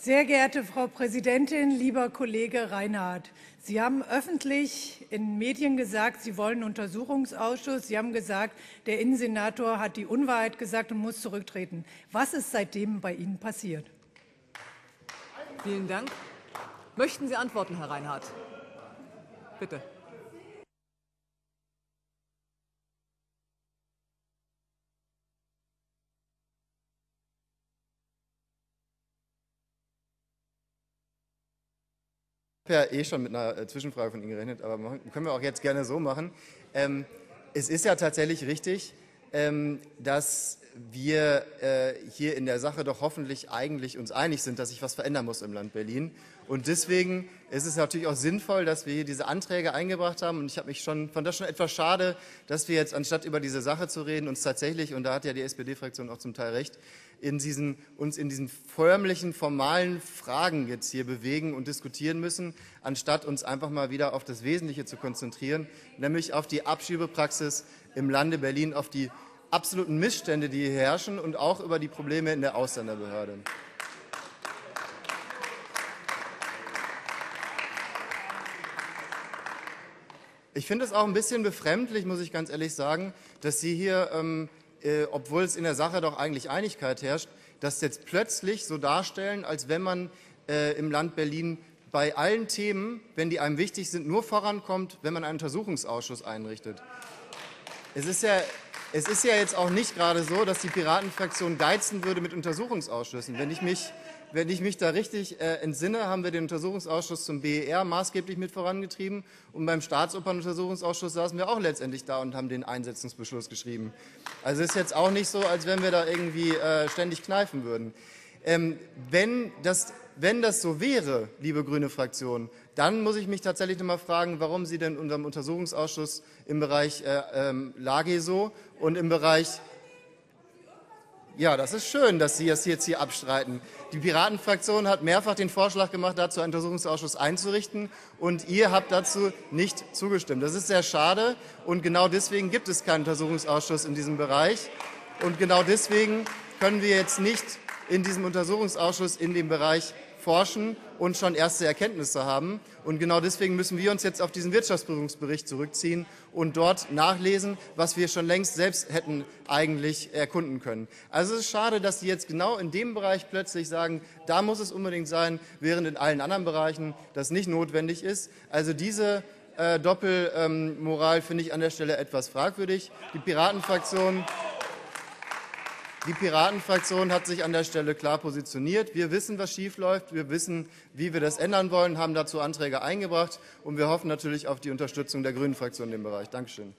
Sehr geehrte Frau Präsidentin, lieber Kollege Reinhardt! Sie haben öffentlich in Medien gesagt, Sie wollen einen Untersuchungsausschuss. Sie haben gesagt, der Innensenator hat die Unwahrheit gesagt und muss zurücktreten. Was ist seitdem bei Ihnen passiert? Vielen Dank. Möchten Sie antworten, Herr Reinhardt? Bitte. Ja eh schon mit einer äh, Zwischenfrage von Ihnen gerechnet, aber können wir auch jetzt gerne so machen. Ähm, es ist ja tatsächlich richtig, ähm, dass wir äh, hier in der Sache doch hoffentlich eigentlich uns einig sind, dass sich was verändern muss im Land Berlin. Und deswegen ist es natürlich auch sinnvoll, dass wir hier diese Anträge eingebracht haben. Und ich habe mich schon, fand das schon etwas schade, dass wir jetzt, anstatt über diese Sache zu reden, uns tatsächlich, und da hat ja die SPD-Fraktion auch zum Teil recht, in diesen, uns in diesen förmlichen, formalen Fragen jetzt hier bewegen und diskutieren müssen, anstatt uns einfach mal wieder auf das Wesentliche zu konzentrieren, nämlich auf die Abschiebepraxis im Lande Berlin, auf die absoluten Missstände, die hier herrschen und auch über die Probleme in der Ausländerbehörde. Ich finde es auch ein bisschen befremdlich, muss ich ganz ehrlich sagen, dass Sie hier, ähm, äh, obwohl es in der Sache doch eigentlich Einigkeit herrscht, das jetzt plötzlich so darstellen, als wenn man äh, im Land Berlin bei allen Themen, wenn die einem wichtig sind, nur vorankommt, wenn man einen Untersuchungsausschuss einrichtet. Es ist ja es ist ja jetzt auch nicht gerade so, dass die Piratenfraktion geizen würde mit Untersuchungsausschüssen. Wenn ich mich, wenn ich mich da richtig äh, entsinne, haben wir den Untersuchungsausschuss zum BER maßgeblich mit vorangetrieben. Und beim Staatsopernuntersuchungsausschuss saßen wir auch letztendlich da und haben den Einsetzungsbeschluss geschrieben. Also es ist jetzt auch nicht so, als wenn wir da irgendwie äh, ständig kneifen würden. Ähm, wenn, das, wenn das so wäre, liebe grüne Fraktion, dann muss ich mich tatsächlich noch mal fragen, warum Sie denn unserem Untersuchungsausschuss im Bereich äh, ähm, Lageso und im Bereich ja, das ist schön, dass Sie das jetzt hier abstreiten. Die Piratenfraktion hat mehrfach den Vorschlag gemacht, dazu einen Untersuchungsausschuss einzurichten, und ihr habt dazu nicht zugestimmt. Das ist sehr schade, und genau deswegen gibt es keinen Untersuchungsausschuss in diesem Bereich. Und genau deswegen können wir jetzt nicht in diesem Untersuchungsausschuss in dem Bereich forschen und schon erste Erkenntnisse haben. Und genau deswegen müssen wir uns jetzt auf diesen Wirtschaftsprüfungsbericht zurückziehen und dort nachlesen, was wir schon längst selbst hätten eigentlich erkunden können. Also es ist schade, dass Sie jetzt genau in dem Bereich plötzlich sagen, da muss es unbedingt sein, während in allen anderen Bereichen das nicht notwendig ist. Also diese äh, Doppelmoral ähm, finde ich an der Stelle etwas fragwürdig. Die Piratenfraktion die Piratenfraktion hat sich an der Stelle klar positioniert. Wir wissen, was schiefläuft. Wir wissen, wie wir das ändern wollen, haben dazu Anträge eingebracht. Und wir hoffen natürlich auf die Unterstützung der Grünen Fraktion in dem Bereich. Dankeschön.